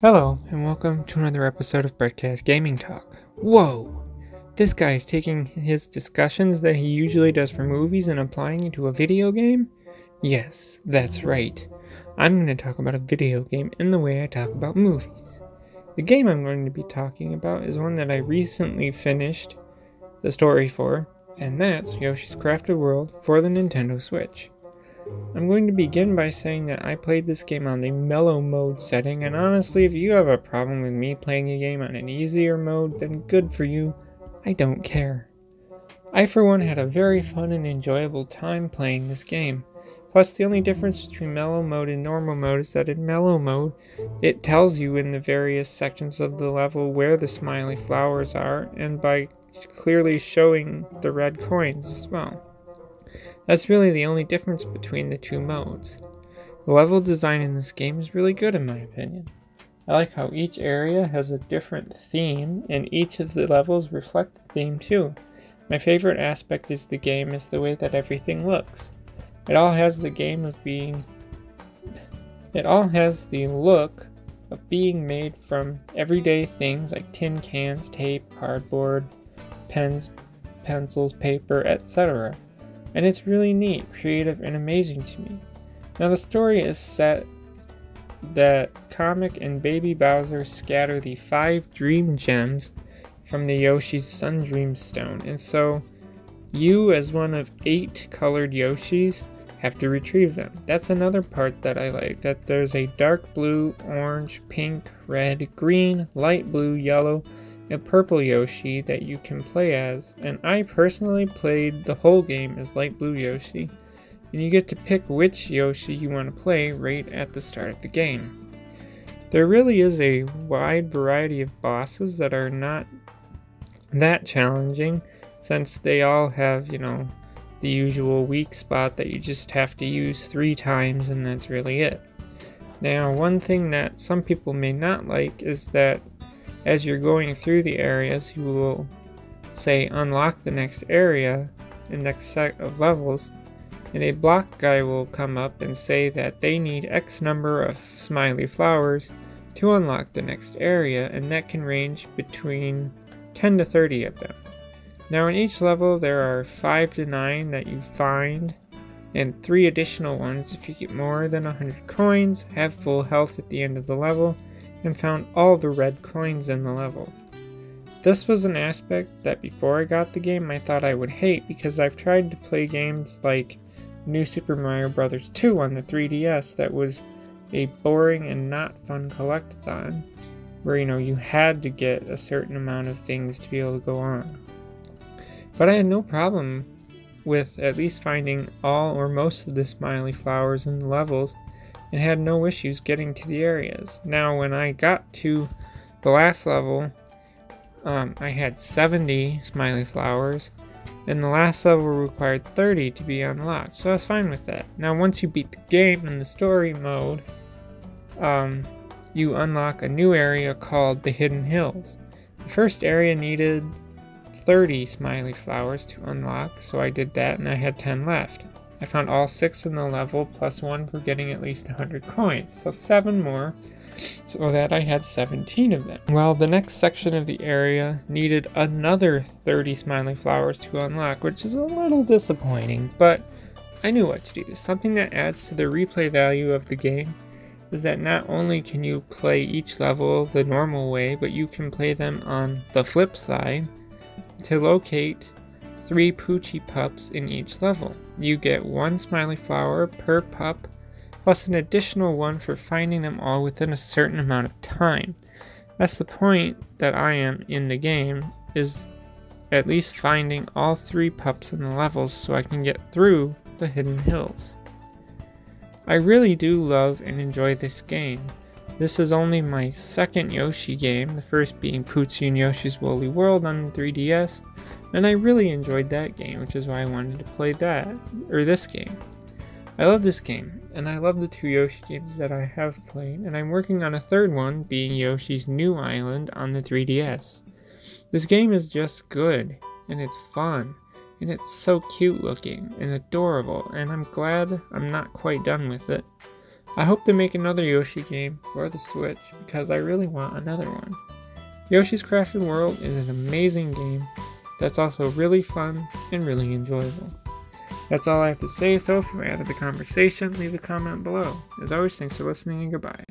Hello, and welcome to another episode of BellCast Gaming Talk. Whoa! This guy is taking his discussions that he usually does for movies and applying it to a video game? Yes, that's right. I'm going to talk about a video game in the way I talk about movies. The game I'm going to be talking about is one that I recently finished the story for, and that's Yoshi's Crafted World for the Nintendo Switch. I'm going to begin by saying that I played this game on the mellow mode setting, and honestly, if you have a problem with me playing a game on an easier mode, then good for you. I don't care. I, for one, had a very fun and enjoyable time playing this game. Plus, the only difference between mellow mode and normal mode is that in mellow mode, it tells you in the various sections of the level where the smiley flowers are, and by clearly showing the red coins as well. That's really the only difference between the two modes. The level design in this game is really good in my opinion. I like how each area has a different theme and each of the levels reflect the theme too. My favorite aspect is the game is the way that everything looks. It all has the game of being it all has the look of being made from everyday things like tin cans, tape, cardboard, pens, pencils, paper, etc and it's really neat, creative, and amazing to me. Now, the story is set that Kamek and Baby Bowser scatter the five dream gems from the Yoshi's Sundream Stone, and so you, as one of eight colored Yoshis, have to retrieve them. That's another part that I like, that there's a dark blue, orange, pink, red, green, light blue, yellow, a purple Yoshi that you can play as, and I personally played the whole game as light blue Yoshi, and you get to pick which Yoshi you want to play right at the start of the game. There really is a wide variety of bosses that are not that challenging, since they all have, you know, the usual weak spot that you just have to use three times and that's really it. Now, one thing that some people may not like is that as you're going through the areas, you will say unlock the next area, the next set of levels, and a block guy will come up and say that they need X number of smiley flowers to unlock the next area, and that can range between 10 to 30 of them. Now, in each level, there are 5 to 9 that you find, and 3 additional ones if you get more than 100 coins, have full health at the end of the level, and found all the red coins in the level. This was an aspect that before I got the game I thought I would hate because I've tried to play games like New Super Mario Bros. 2 on the 3DS that was a boring and not fun collectathon where you know you had to get a certain amount of things to be able to go on. But I had no problem with at least finding all or most of the smiley flowers in the levels and had no issues getting to the areas. Now, when I got to the last level, um, I had 70 smiley flowers, and the last level required 30 to be unlocked, so I was fine with that. Now, once you beat the game in the story mode, um, you unlock a new area called the Hidden Hills. The first area needed 30 smiley flowers to unlock, so I did that and I had 10 left. I found all 6 in the level, plus 1 for getting at least 100 coins, so 7 more, so that I had 17 of them. Well, the next section of the area needed another 30 smiley flowers to unlock, which is a little disappointing, but I knew what to do. Something that adds to the replay value of the game is that not only can you play each level the normal way, but you can play them on the flip side to locate three Poochy pups in each level. You get one smiley flower per pup, plus an additional one for finding them all within a certain amount of time. That's the point that I am in the game, is at least finding all three pups in the levels so I can get through the hidden hills. I really do love and enjoy this game. This is only my second Yoshi game, the first being Poochy and Yoshi's Woolly World on the 3DS, and I really enjoyed that game, which is why I wanted to play that, or this game. I love this game, and I love the two Yoshi games that I have played, and I'm working on a third one, being Yoshi's New Island on the 3DS. This game is just good, and it's fun, and it's so cute looking and adorable, and I'm glad I'm not quite done with it. I hope they make another Yoshi game for the Switch because I really want another one. Yoshi's Crafted World is an amazing game that's also really fun and really enjoyable. That's all I have to say, so if you added the conversation, leave a comment below. As always, thanks for listening and goodbye.